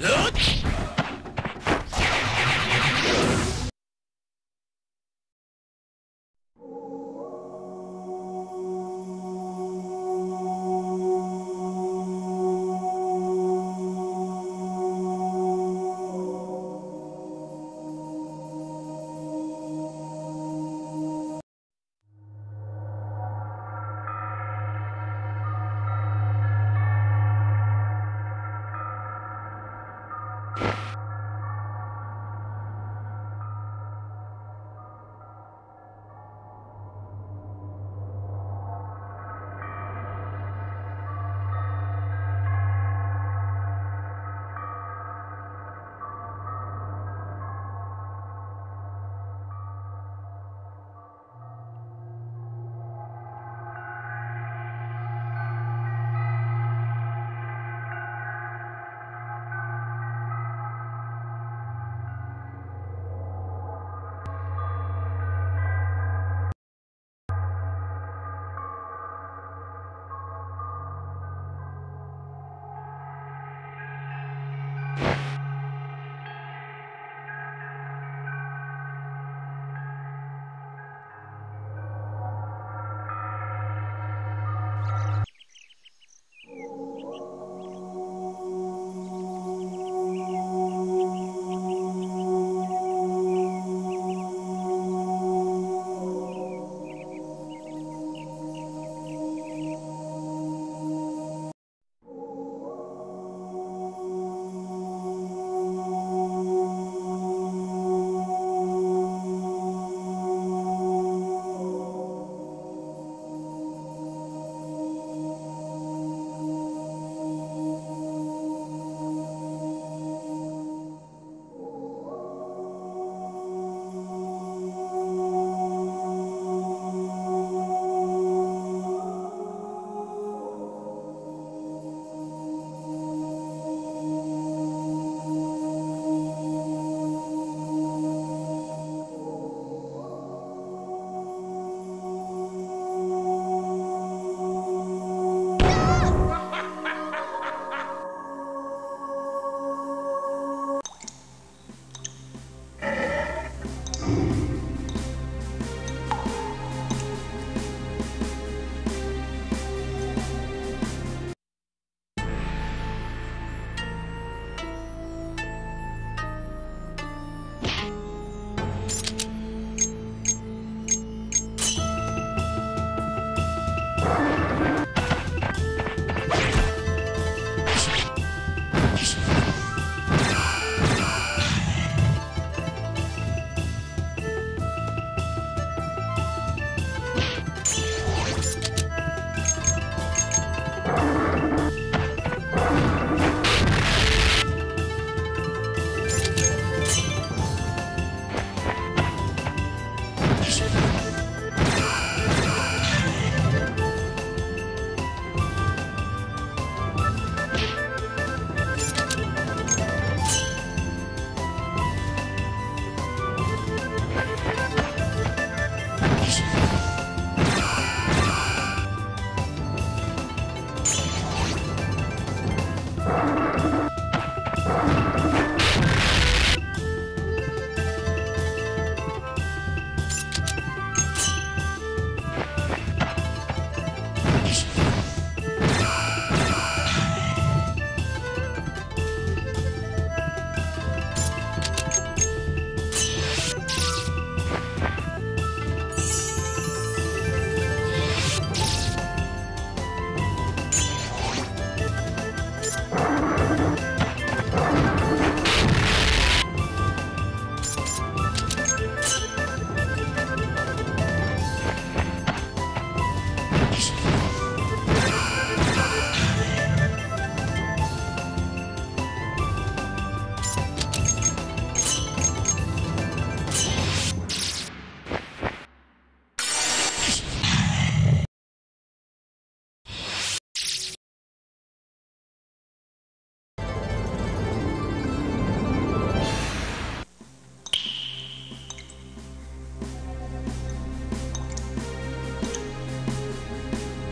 Look! Bye.